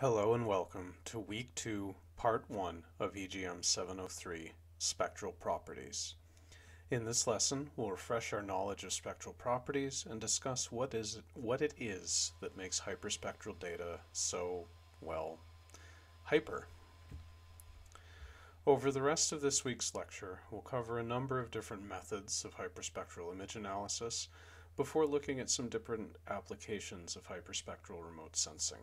Hello and welcome to Week 2, Part 1 of EGM 703, Spectral Properties. In this lesson, we'll refresh our knowledge of spectral properties and discuss what is what it is that makes hyperspectral data so, well, hyper. Over the rest of this week's lecture, we'll cover a number of different methods of hyperspectral image analysis before looking at some different applications of hyperspectral remote sensing.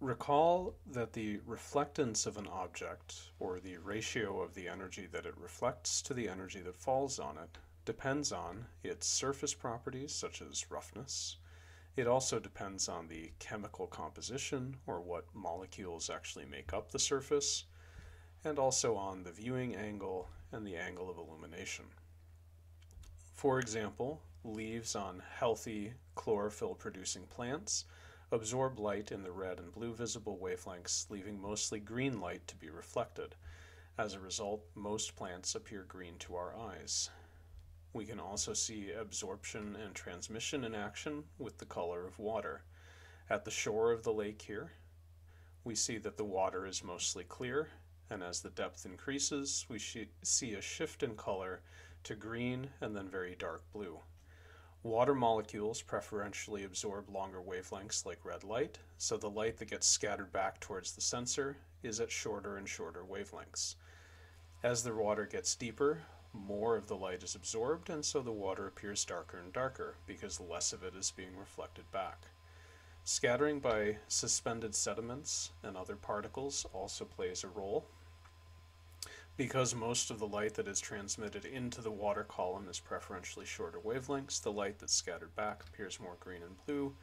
Recall that the reflectance of an object, or the ratio of the energy that it reflects to the energy that falls on it, depends on its surface properties such as roughness. It also depends on the chemical composition, or what molecules actually make up the surface, and also on the viewing angle and the angle of illumination. For example, leaves on healthy chlorophyll producing plants absorb light in the red and blue visible wavelengths, leaving mostly green light to be reflected. As a result, most plants appear green to our eyes. We can also see absorption and transmission in action with the color of water. At the shore of the lake here, we see that the water is mostly clear, and as the depth increases, we see a shift in color to green and then very dark blue. Water molecules preferentially absorb longer wavelengths like red light, so the light that gets scattered back towards the sensor is at shorter and shorter wavelengths. As the water gets deeper, more of the light is absorbed, and so the water appears darker and darker because less of it is being reflected back. Scattering by suspended sediments and other particles also plays a role. Because most of the light that is transmitted into the water column is preferentially shorter wavelengths, the light that's scattered back appears more green and blue,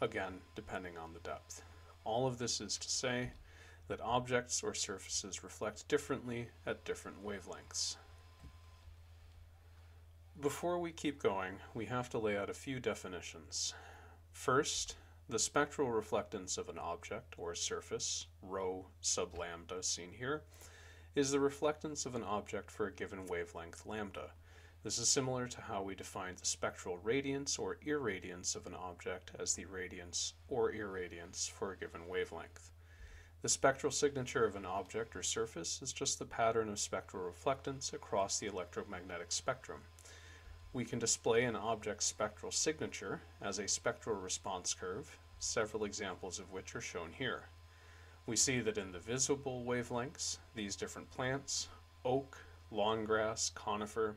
again, depending on the depth. All of this is to say that objects or surfaces reflect differently at different wavelengths. Before we keep going, we have to lay out a few definitions. First, the spectral reflectance of an object or surface, rho sub lambda seen here, is the reflectance of an object for a given wavelength lambda. This is similar to how we define the spectral radiance or irradiance of an object as the radiance or irradiance for a given wavelength. The spectral signature of an object or surface is just the pattern of spectral reflectance across the electromagnetic spectrum. We can display an object's spectral signature as a spectral response curve, several examples of which are shown here. We see that in the visible wavelengths, these different plants, oak, lawn grass, conifer,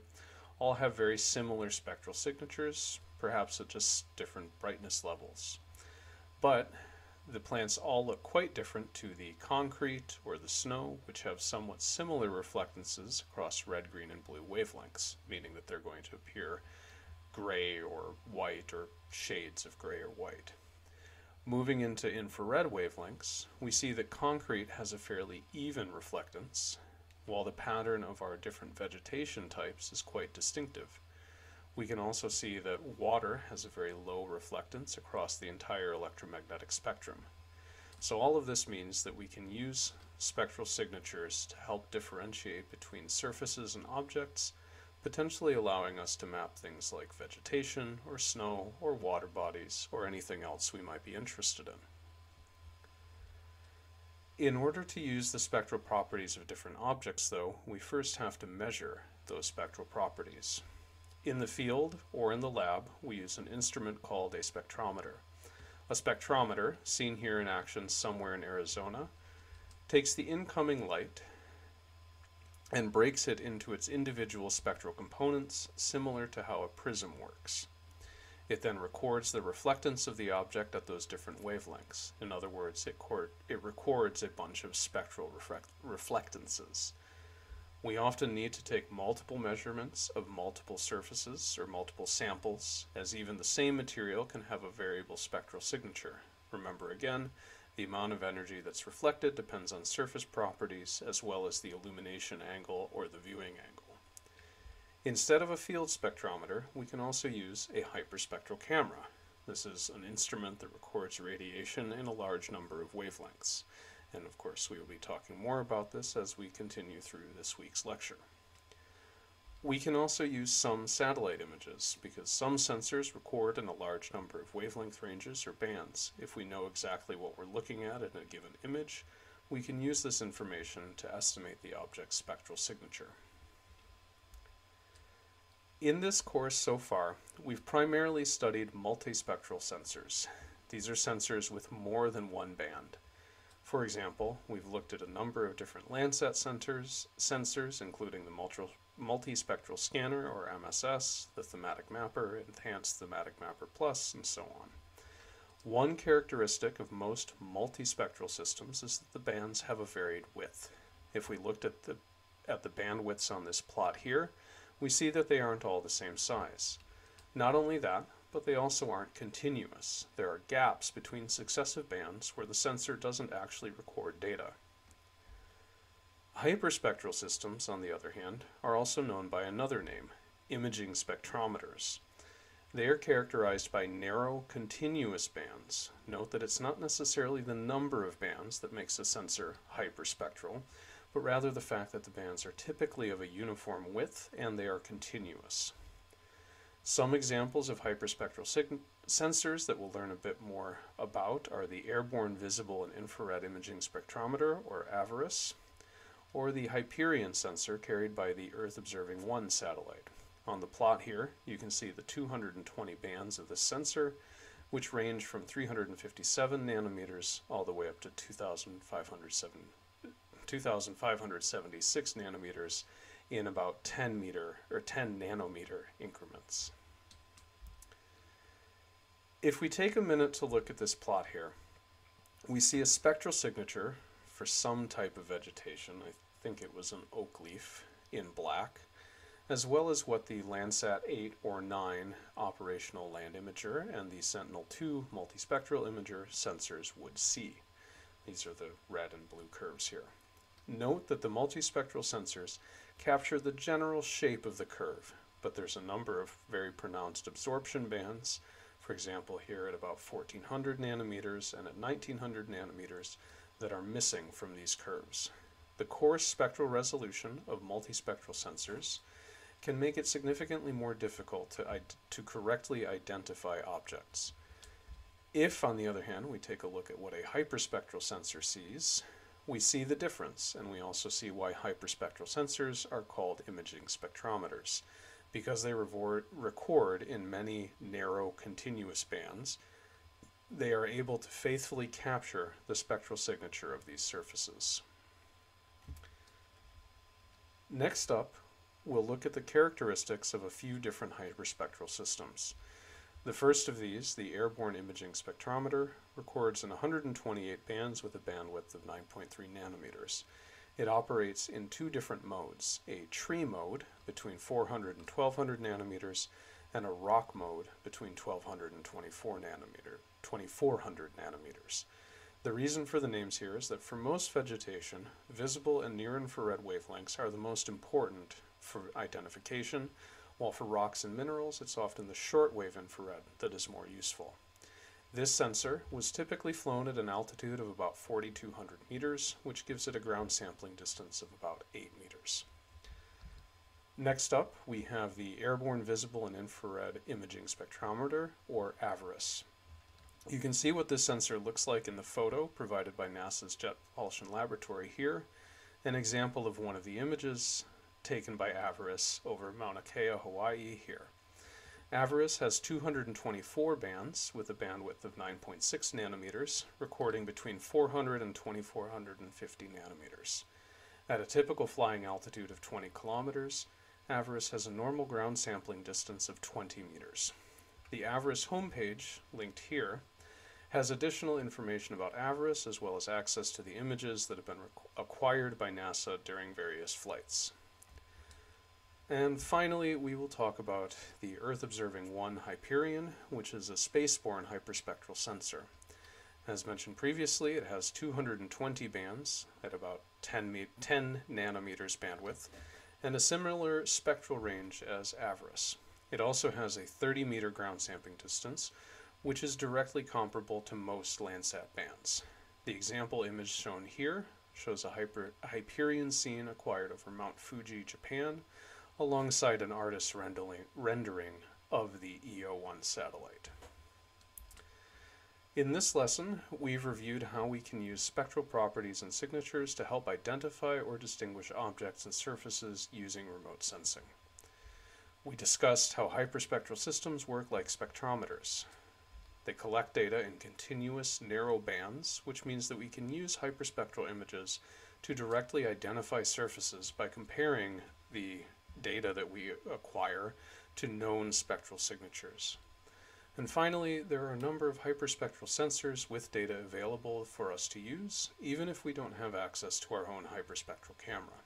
all have very similar spectral signatures, perhaps at just different brightness levels. But the plants all look quite different to the concrete or the snow, which have somewhat similar reflectances across red, green, and blue wavelengths, meaning that they're going to appear gray or white or shades of gray or white. Moving into infrared wavelengths, we see that concrete has a fairly even reflectance, while the pattern of our different vegetation types is quite distinctive. We can also see that water has a very low reflectance across the entire electromagnetic spectrum. So all of this means that we can use spectral signatures to help differentiate between surfaces and objects potentially allowing us to map things like vegetation or snow or water bodies or anything else we might be interested in. In order to use the spectral properties of different objects, though, we first have to measure those spectral properties. In the field or in the lab, we use an instrument called a spectrometer. A spectrometer, seen here in action somewhere in Arizona, takes the incoming light and breaks it into its individual spectral components, similar to how a prism works. It then records the reflectance of the object at those different wavelengths. In other words, it, it records a bunch of spectral reflect reflectances. We often need to take multiple measurements of multiple surfaces or multiple samples, as even the same material can have a variable spectral signature. Remember again, the amount of energy that's reflected depends on surface properties as well as the illumination angle or the viewing angle. Instead of a field spectrometer, we can also use a hyperspectral camera. This is an instrument that records radiation in a large number of wavelengths. And of course, we will be talking more about this as we continue through this week's lecture. We can also use some satellite images because some sensors record in a large number of wavelength ranges or bands. If we know exactly what we're looking at in a given image, we can use this information to estimate the object's spectral signature. In this course so far, we've primarily studied multispectral sensors. These are sensors with more than one band. For example, we've looked at a number of different Landsat sensors, sensors including the multispectral scanner or MSS, the thematic mapper, enhanced thematic mapper plus, and so on. One characteristic of most multispectral systems is that the bands have a varied width. If we looked at the at the bandwidths on this plot here, we see that they aren't all the same size. Not only that, but they also aren't continuous. There are gaps between successive bands where the sensor doesn't actually record data. Hyperspectral systems, on the other hand, are also known by another name, imaging spectrometers. They are characterized by narrow, continuous bands. Note that it's not necessarily the number of bands that makes a sensor hyperspectral, but rather the fact that the bands are typically of a uniform width and they are continuous. Some examples of hyperspectral sensors that we'll learn a bit more about are the Airborne Visible and Infrared Imaging Spectrometer, or AVIRIS, or the Hyperion sensor carried by the Earth Observing 1 satellite. On the plot here, you can see the 220 bands of the sensor, which range from 357 nanometers all the way up to 2,576 nanometers in about 10 meter or 10 nanometer increments. If we take a minute to look at this plot here, we see a spectral signature for some type of vegetation. I think it was an oak leaf in black, as well as what the Landsat 8 or 9 operational land imager and the Sentinel-2 multispectral imager sensors would see. These are the red and blue curves here. Note that the multispectral sensors capture the general shape of the curve, but there's a number of very pronounced absorption bands, for example here at about 1400 nanometers and at 1900 nanometers, that are missing from these curves. The coarse spectral resolution of multispectral sensors can make it significantly more difficult to, to correctly identify objects. If, on the other hand, we take a look at what a hyperspectral sensor sees, we see the difference, and we also see why hyperspectral sensors are called imaging spectrometers, because they record in many narrow continuous bands, they are able to faithfully capture the spectral signature of these surfaces. Next up, we'll look at the characteristics of a few different hyperspectral systems. The first of these, the Airborne Imaging Spectrometer, records in 128 bands with a bandwidth of 9.3 nanometers. It operates in two different modes, a tree mode between 400 and 1200 nanometers, and a rock mode between 1200 and 24 nanometer, 2400 nanometers. The reason for the names here is that for most vegetation, visible and near-infrared wavelengths are the most important for identification, while for rocks and minerals, it's often the shortwave infrared that is more useful. This sensor was typically flown at an altitude of about 4,200 meters, which gives it a ground sampling distance of about 8 meters. Next up, we have the Airborne Visible and Infrared Imaging Spectrometer, or AVIRIS. You can see what this sensor looks like in the photo provided by NASA's Jet Propulsion Laboratory here, an example of one of the images taken by AVIRIS over Mauna Kea, Hawaii here. AVIRIS has 224 bands with a bandwidth of 9.6 nanometers, recording between 400 and 2450 nanometers. At a typical flying altitude of 20 kilometers, AVIRIS has a normal ground sampling distance of 20 meters. The AVIRIS homepage, linked here, has additional information about AVIRIS as well as access to the images that have been acquired by NASA during various flights. And finally, we will talk about the Earth Observing 1 Hyperion, which is a spaceborne hyperspectral sensor. As mentioned previously, it has 220 bands at about 10, 10 nanometers bandwidth, and a similar spectral range as AVIRIS. It also has a 30 meter ground sampling distance, which is directly comparable to most Landsat bands. The example image shown here shows a Hyper Hyperion scene acquired over Mount Fuji, Japan, alongside an artist's rendering, rendering of the EO1 satellite. In this lesson, we've reviewed how we can use spectral properties and signatures to help identify or distinguish objects and surfaces using remote sensing. We discussed how hyperspectral systems work like spectrometers. They collect data in continuous narrow bands, which means that we can use hyperspectral images to directly identify surfaces by comparing the data that we acquire to known spectral signatures. And finally, there are a number of hyperspectral sensors with data available for us to use, even if we don't have access to our own hyperspectral camera.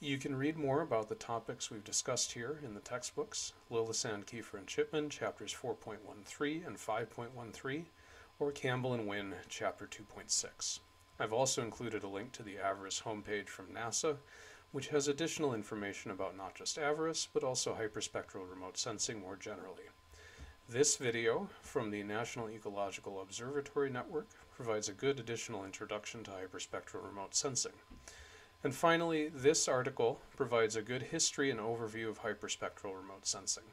You can read more about the topics we've discussed here in the textbooks, Lillesand, Kiefer, and Chipman, chapters 4.13 and 5.13, or Campbell and Wynne, chapter 2.6. I've also included a link to the AVIRIS homepage from NASA, which has additional information about not just AVIRIS, but also hyperspectral remote sensing more generally. This video from the National Ecological Observatory Network provides a good additional introduction to hyperspectral remote sensing. And finally, this article provides a good history and overview of hyperspectral remote sensing.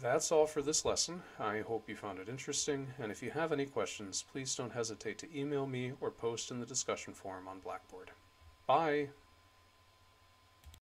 That's all for this lesson. I hope you found it interesting, and if you have any questions, please don't hesitate to email me or post in the discussion forum on Blackboard. Bye!